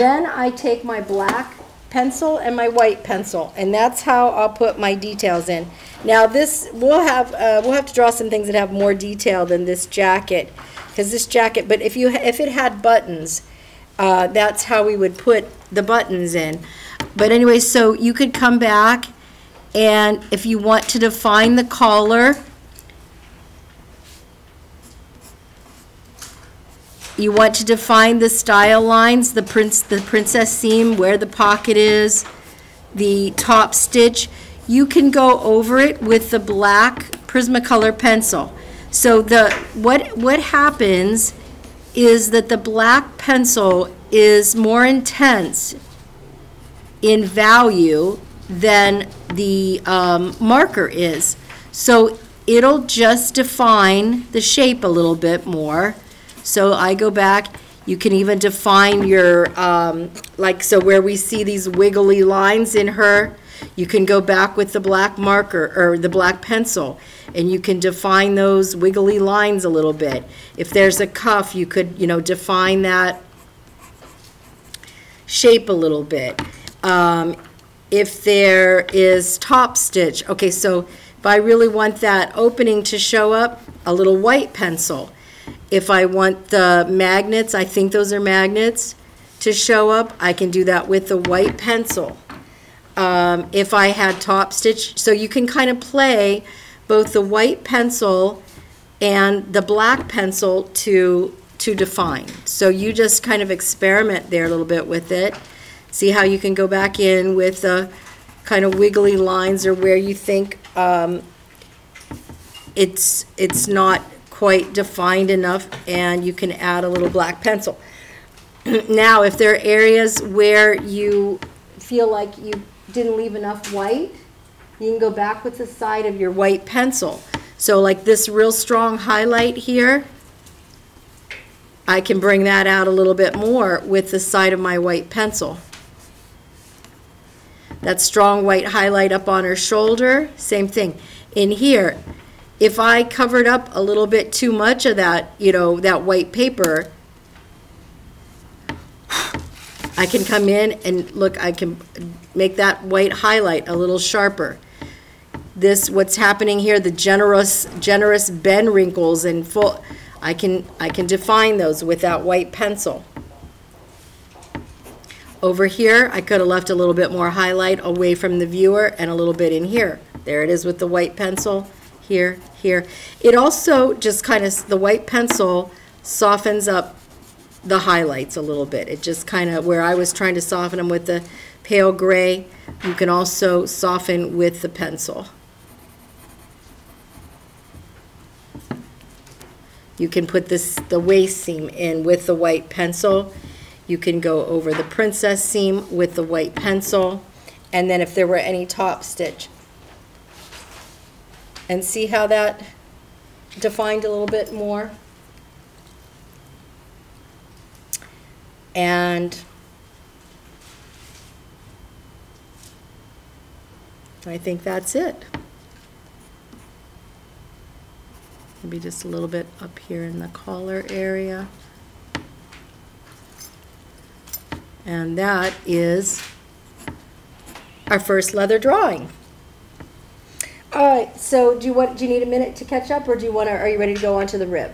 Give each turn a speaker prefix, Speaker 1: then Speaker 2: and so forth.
Speaker 1: Then I take my black pencil and my white pencil, and that's how I'll put my details in. Now this, we'll have, uh, we'll have to draw some things that have more detail than this jacket, because this jacket, but if you, if it had buttons, uh, that's how we would put the buttons in. But anyway, so you could come back, and if you want to define the collar, You want to define the style lines, the prince, the princess seam, where the pocket is, the top stitch. You can go over it with the black Prismacolor pencil. So the, what, what happens is that the black pencil is more intense in value than the um, marker is. So it'll just define the shape a little bit more. So I go back, you can even define your, um, like, so where we see these wiggly lines in her, you can go back with the black marker, or the black pencil, and you can define those wiggly lines a little bit. If there's a cuff, you could, you know, define that shape a little bit. Um, if there is top stitch, okay, so if I really want that opening to show up, a little white pencil. If I want the magnets, I think those are magnets, to show up, I can do that with the white pencil. Um, if I had top stitch, so you can kind of play both the white pencil and the black pencil to, to define. So you just kind of experiment there a little bit with it. See how you can go back in with the kind of wiggly lines or where you think um, it's, it's not quite defined enough, and you can add a little black pencil. now, if there are areas where you feel like you didn't leave enough white, you can go back with the side of your white pencil. So like this real strong highlight here, I can bring that out a little bit more with the side of my white pencil. That strong white highlight up on her shoulder, same thing. In here, if I covered up a little bit too much of that, you know, that white paper, I can come in and look, I can make that white highlight a little sharper. This, what's happening here, the generous, generous bend wrinkles and full, I can, I can define those with that white pencil. Over here, I could have left a little bit more highlight away from the viewer and a little bit in here. There it is with the white pencil here, here. It also just kind of, the white pencil softens up the highlights a little bit. It just kind of, where I was trying to soften them with the pale gray, you can also soften with the pencil. You can put this, the waist seam in with the white pencil. You can go over the princess seam with the white pencil. And then if there were any top stitch, and see how that defined a little bit more. And I think that's it. Maybe just a little bit up here in the collar area. And that is our first leather drawing. All right, so do you want, do you need a minute to catch up, or do you want to, are you ready to go on to the rib?